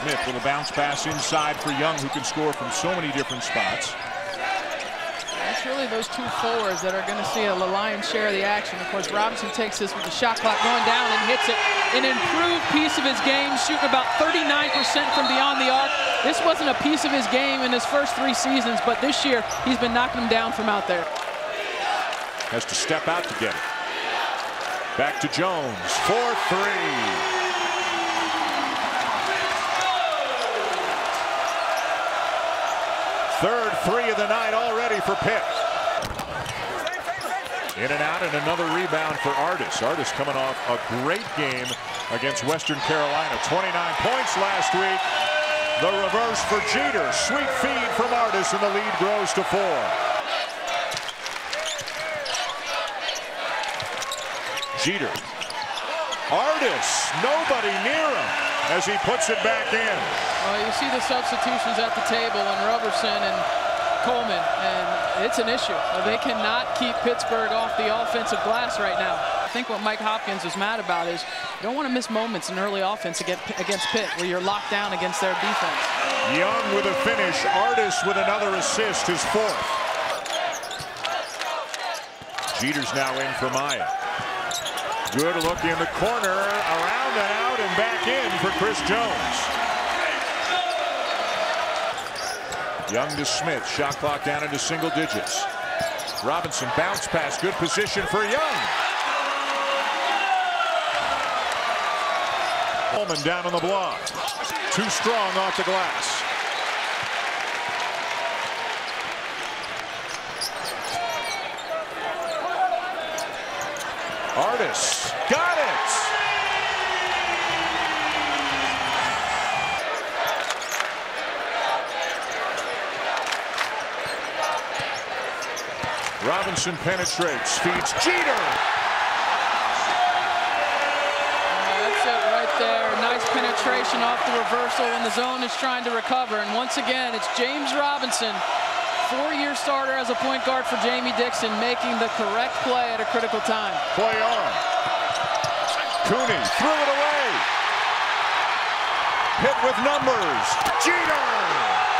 Smith with a bounce pass inside for Young, who can score from so many different spots. It's really those two forwards that are going to see a lion's share of the action. Of course, Robinson takes this with the shot clock going down and hits it. An improved piece of his game, shooting about 39% from beyond the arc. This wasn't a piece of his game in his first three seasons, but this year he's been knocking them down from out there. Has to step out to get it. Back to Jones, 4-3. Third three of the night already for Pitt. In and out and another rebound for Artis. Artis coming off a great game against Western Carolina. 29 points last week. The reverse for Jeter. Sweet feed from Artis and the lead grows to four. Jeter. Artis. Nobody near as he puts it back in. Well, you see the substitutions at the table and Roberson and Coleman, and it's an issue. They cannot keep Pittsburgh off the offensive glass right now. I think what Mike Hopkins is mad about is you don't want to miss moments in early offense against Pitt where you're locked down against their defense. Young with a finish. Artis with another assist, his fourth. Jeter's now in for Maia. Good look in the corner, around and out and back in for Chris Jones. Young to Smith, shot clock down into single digits. Robinson bounce pass, good position for Young. Coleman down on the block. Too strong off the glass. Artis got it. Robinson penetrates, feeds Jeter. that's it right there. Nice penetration off the reversal when the zone is trying to recover. And once again, it's James Robinson four-year starter as a point guard for Jamie Dixon, making the correct play at a critical time. Play on. Cooney threw it away. Hit with numbers. Jeter.